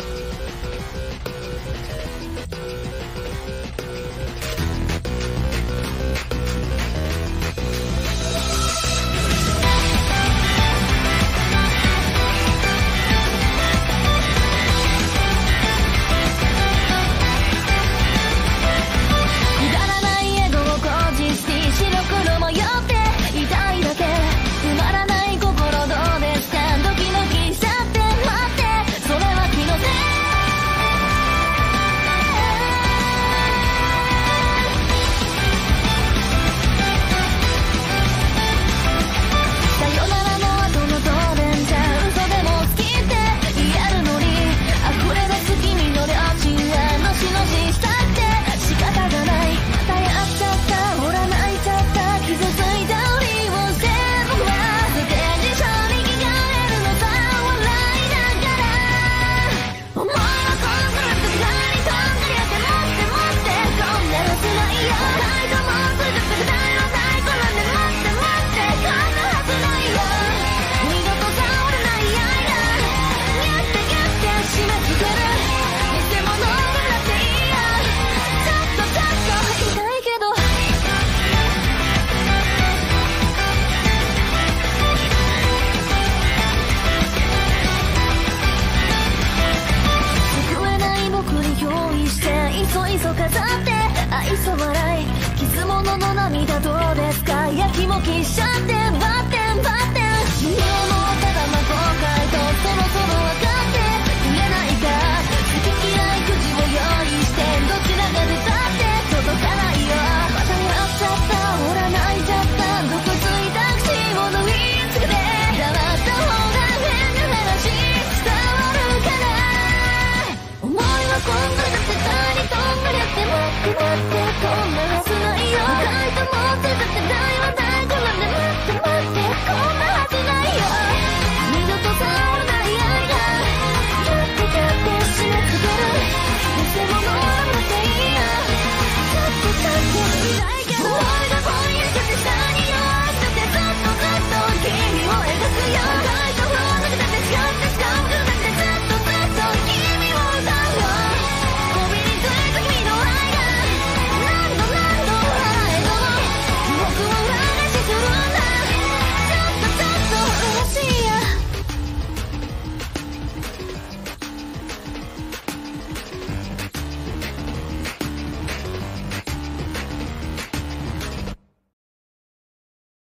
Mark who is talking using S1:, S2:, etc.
S1: it. 禁しバッテンバッテンもただの後界とそろそろ分かってくれないか好き嫌いくじを用意してどちらが出たって届かないよ。また会っちゃったほら泣いちゃったどこついた口を縫いつけて黙った方が変な話伝わるから思いはこんな絶対に飛んがりってなくってこんなはずたないよ。